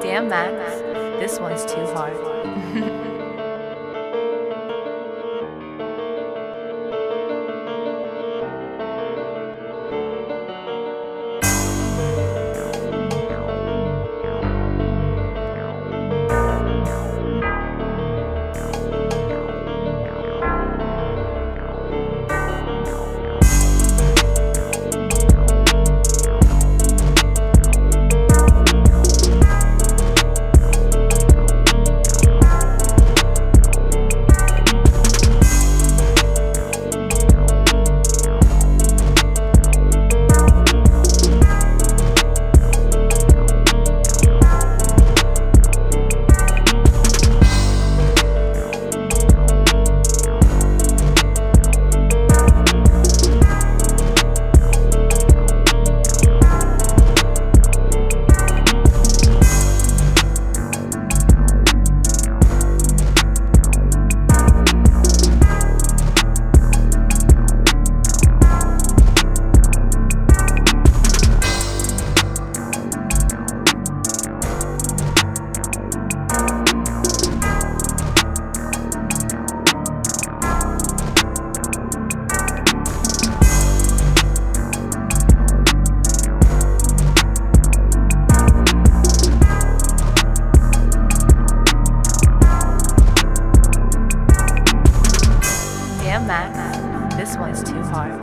Damn, Max, this one's too hard. Max, this one's too hard.